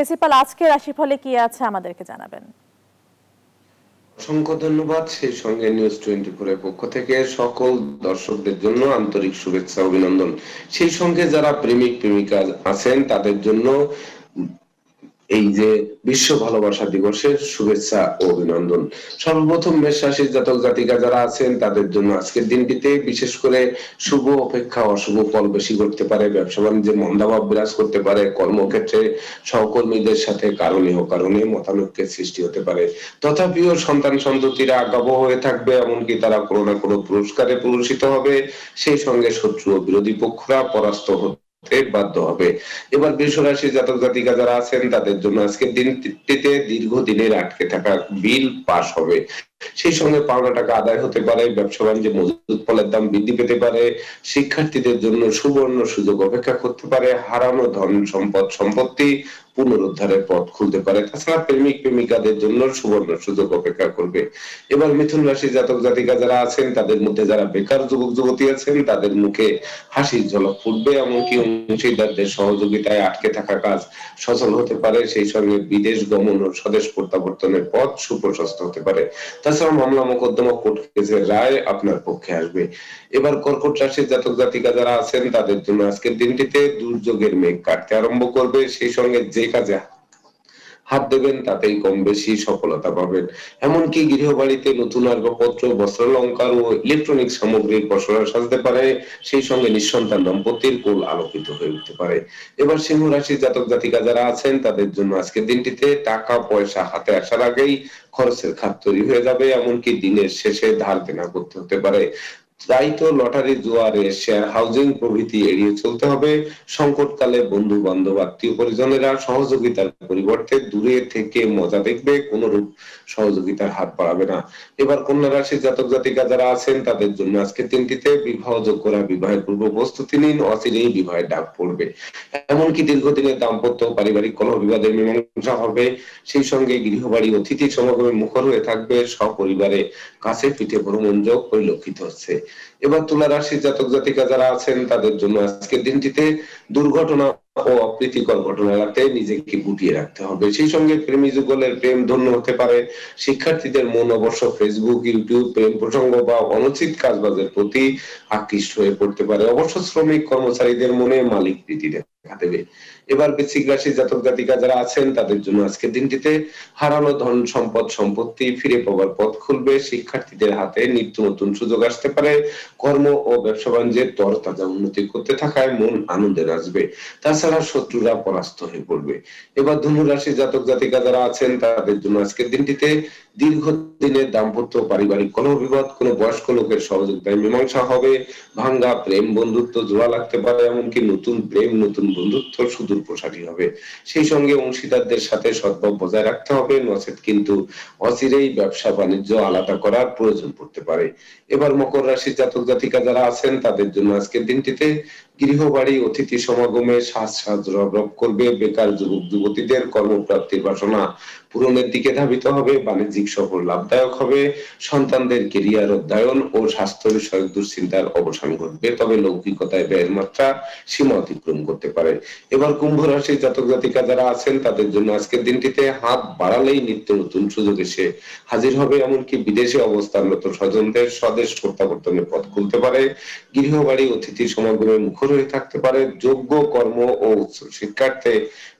কেসিপাল আজকে রাশিফলে কি আছে আমাদেরকে জানাবেন? অসংখ্য ধন্যবাদ সেই সঙ্গে নিউজ টোয়েন্টি ফোর এর পক্ষ থেকে। সকল দর্শকদের জন্য আন্তরিক শুভেচ্ছা, অভিনন্দন। সেই সঙ্গে যারা প্রেমিক, প্রেমিকা আছেন, তাদের জন্য এই যে বিশ্ব ভালোবাসা দিবসের শুভেচ্ছা ও অভিনন্দন। সর্বপ্রথম মেষ রাশির জাতক জাতিকা যারা আছেন, তাদের জন্য আজকের দিনটিতে বিশেষ করে শুভ অপেক্ষা অশুভ ফল বেশি করতে পারে। ব্যবসা বাণিজ্যে মন্দাভাব বিরাজ করতে পারে। কর্মক্ষেত্রে সহকর্মীদের সাথে কারণে ও কারণে মতানৈক্যের সৃষ্টি হতে পারে। তথাপিও সন্তান সন্ততিরা আগাব হয়ে থাকবে, এমনকি তারা কোনো না কোনো পুরস্কারে পুরস্কৃত হবে। সেই সঙ্গে শত্রু ও বিরোধী পক্ষরা পরাস্ত হতে বাধ্য হবে। এবার রাশির জাতক জাতিকা যারা আছেন, তাদের জন্য আজকের দিনটিতে দীর্ঘদিনের আটকে থাকা বিল পাশ হবে। সেই সঙ্গে পাওনা টাকা আদায় হতে পারে, ব্যবসা বাণিজ্যে মজুদ ফলের দাম বৃদ্ধি পেতে পারে, শিক্ষার্থীদের জন্য সুবর্ণ সুযোগ অপেক্ষা করতে পারে, হারানো ধন সম্পদ সম্পত্তি পুনরুদ্ধারের পথ খুলতে পারে। তাছাড়া প্রেমিক প্রেমিকাদের জন্য সুবর্ণ সুযোগ অপেক্ষা করবে। এবার মিথুন রাশি জাতক জাতিকা যারা আছেন, তাদের মধ্যে যারা বেকার যুবক যুবতী আছেন, তাদের মুখে হাসির ঝলক ফুটবে, এমনকি অংশীদারদের সহযোগিতায় আটকে থাকা কাজ সচল হতে পারে। সেই সঙ্গে বিদেশ গমন ও স্বদেশ প্রত্যাবর্তনের পথ সুপ্রশস্ত হতে পারে। তাছাড়া মামলা মোকদ্দমা কোর্ট কেসের রায় আপনার পক্ষে আসবে। এবার কর্কট রাশির জাতক জাতিকা যারা আছেন, তাদের জন্য আজকের দিনটিতে দুর্যোগের মেঘ কাটতে আরম্ভ করবে। সেই সঙ্গে যে কাজে হাত দেবেন, তাতেই কম বেশি সফলতা পাবেন। এমনকি গৃহবাড়িতে নতুন আসবাবপত্র, বস্ত্রালঙ্কার ও ইলেকট্রনিক সামগ্রীর পসরা সাজতে পারে, সেই সঙ্গে নিঃসন্তান দম্পতির কোল আলোকিত হয়ে উঠতে পারে। এবার সিংহ রাশির জাতক জাতিকা যারা আছেন, তাদের জন্য আজকের দিনটিতে টাকা, পয়সা হাতে আসার আগেই খরচের খাত তৈরি হয়ে যাবে, এমনকি দিনের শেষে ধার দেনা করতে হতে পারে। তাই তো লটারি জুয়ারে শেয়ার হাউজিং প্রভৃতি এড়িয়ে চলতে হবে। সংকটকালে বন্ধু বান্ধব, আত্মীয় পরিজনেরা সহযোগিতার পরিবর্তে দূরে থেকে মজা দেখবে কোন রূপ সহযোগিতার হাত বাড়াবে না। এবার কন্যা রাশির জাতক জাতিকা যারা আছেন, তাদের জন্য আজকে তিনটিতে বিবাহ যোগ্যরা বিবাহের পূর্ব প্রস্তুতি নিন, অচিরেই বিবাহের ডাক পড়বে। এমনকি দীর্ঘদিনের দাম্পত্য পারিবারিক কলহ বিবাদের মীমাংসা হবে। সেই সঙ্গে গৃহবাড়ি অতিথি সমাগমে মুখর হয়ে থাকবে। সপরিবারে কাছে পিঠে ভ্রমণ যোগ পরিলক্ষিত হচ্ছে। এবার তুলা রাশি জাতক জাতিকা যারা আছেন, তাদের জন্য আজকের দিনটিতে দুর্ঘটনা ও অপ্রীতিকর ঘটনা এড়াতে নিজেকে গুটিয়ে রাখতে হবে। সেই সঙ্গে প্রেমী যুগলের প্রেম ধন্য হতে পারে। শিক্ষার্থীদের মন অবশ্য ফেসবুক ইউটিউব প্রেম প্রসঙ্গ বা অনুচিত কাজবাজের প্রতি আকৃষ্ট হয়ে পড়তে পারে। অবশ্য শ্রমিক কর্মচারীদের মনে মালিক প্রীতি দেখা দেবে। এবার বৃশ্চিক রাশির জাতক জাতিকা যারা আছেন, তাদের জন্য আজকের দিনটিতে হারানো ধন সম্পদ সম্পত্তি ফিরে পাওয়ার পথ খুলবে। শিক্ষার্থীদের হাতে নিত্য নতুন সুযোগ আসতে পারে। কর্ম ও ব্যবসা বাণিজ্যের তরতাজা উন্নতি করতে থাকায় মন আনন্দে নাচবে। তাছাড়া শত্রুরা পরাস্ত হয়ে পড়বে। এবার ধনু রাশির জাতক জাতিকা যারা আছেন, তাদের জন্য আজকের দিনটিতে দীর্ঘদিনের দাম্পত্য পারিবারিক কলহ বিবাদ, কোনো বয়স্ক লোকের সহযোগিতায় মীমাংসা হবে। ভাঙ্গা প্রেম, বন্ধুত্ব, জোড়া লাগতে পারে, এমনকি নতুন প্রেম, নতুন বন্ধুত্ব সুদূর প্রসারী হবে। সেই সঙ্গে অংশীদারদের সাথে সদ্ভাব বজায় রাখতে হবে। নচেত কিন্তু অচিরেই ব্যবসা বাণিজ্য আলাদা করার প্রয়োজন পড়তে পারে। এবার মকর রাশির জাতক জাতিকা যারা আছেন, তাদের জন্য আজকের দিনটিতে গৃহবাড়ি, অতিথি সমাগমে সাজ সাজ রব রব করবে। বেকার যুবক যুবতীদের কর্মপ্রাপ্তির বাসনা পূরণের দিকে ধাবিত হবে, বাণিজ্যিক সফল লাভদায়ক হবে, সন্তানদের কেরিয়ার অধ্যয়ন ও স্বাস্থ্য বিষয়ক দুশ্চিন্তার অবসান ঘটবে, তবে লৌকিকতায় ব্যয়ের মাত্রা সীমা অতিক্রম করতে পারে। এবার কুম্ভ রাশির জাতক জাতিকা যারা আছেন, তাদের জন্য আজকের দিনটিতে হাত বাড়ালেই নিত্য নতুন সুযোগ এসে হাজির হবে। এমনকি বিদেশে অবস্থানরত স্বজনদের স্বদেশ প্রত্যাবর্তনের পথ খুলতে পারে। গৃহবাড়ি, অতিথি সমাগমে মুখর হয়ে থাকতে পারে। যোগ্য কর্ম ও উচ্চ শিক্ষার্থে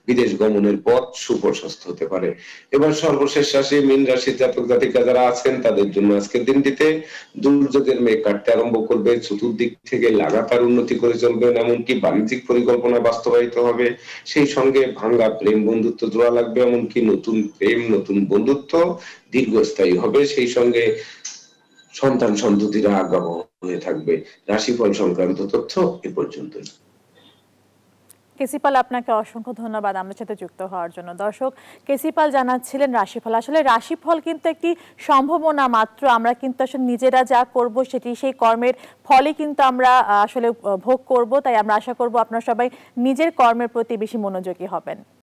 বিদেশ গমনের পথ সুপ্রশস্ত হতে পারে। এবার সর্বশেষ রাশি, মীন রাশির জাতক জাতিকা যারা আছেন, তাদের জন্য আজকের দিনটিতে দুর্যোগের মেঘ কাটতে আরম্ভ করবে। চতুর্দিক থেকে লাগাতার উন্নতি করে চলবেন এমনকি বাণিজ্যিক পরিকল্পনা বাস্তবায়িত হবে। সেই সঙ্গে ভাঙ্গা প্রেম বন্ধুত্ব জোড়া লাগবে, এমনকি নতুন প্রেম, নতুন বন্ধুত্ব দীর্ঘস্থায়ী হবে। সেই সঙ্গে সন্তান সন্ততিরা আগাম হয়ে থাকবে। রাশিফল সংক্রান্ত তথ্য এ পর্যন্তই। কেসিপাল, আপনাকে অসংখ্য ধন্যবাদ আমাদের সাথে যুক্ত হওয়ার জন্য। দর্শক, কেসিপাল জানাচ্ছিলেন রাশিফল। আসলে রাশিফল কিন্তু একটি সম্ভাবনা মাত্র। আমরা কিন্তু আসলে নিজেরা যা করব সেটি সেই কর্মের ফলে কিন্তু আমরা আসলে ভোগ করব। তাই আমরা আশা করব আপনারা সবাই নিজের কর্মের প্রতি বেশি মনোযোগী হবেন।